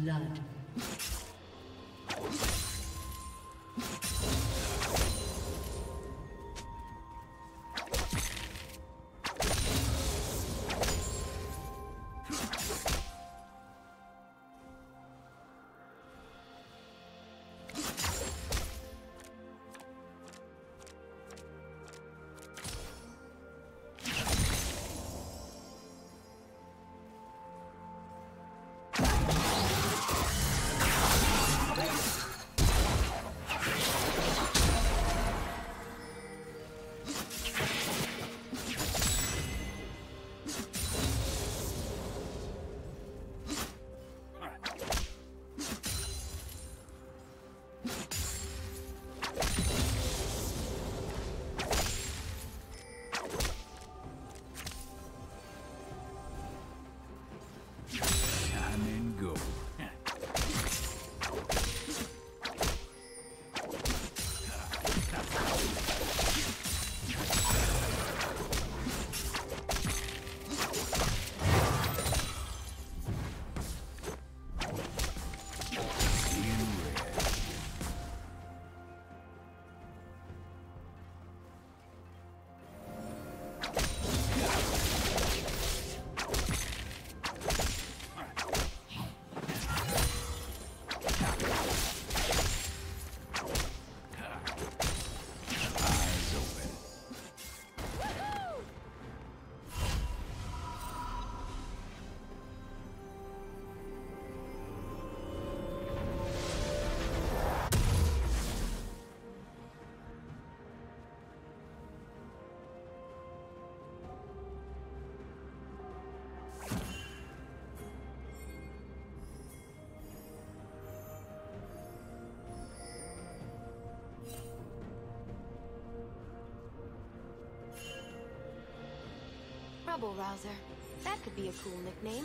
Blood. Trouble Rouser. That could be a cool nickname.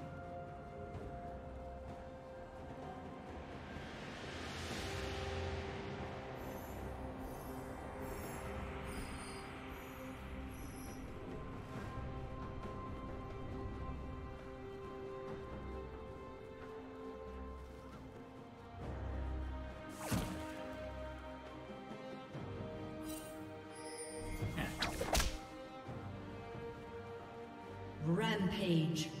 Rampage.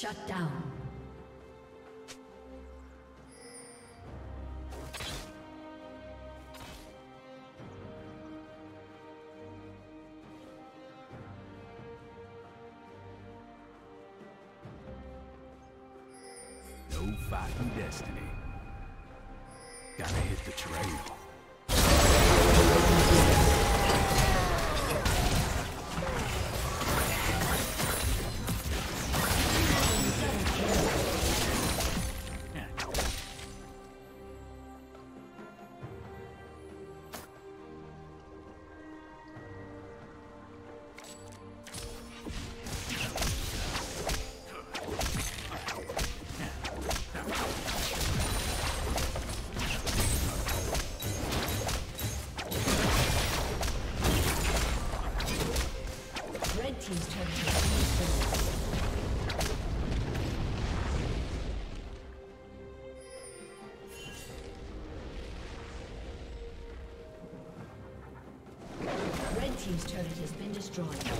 Shut down. No fighting destiny. Gotta hit the trail. Destroyed.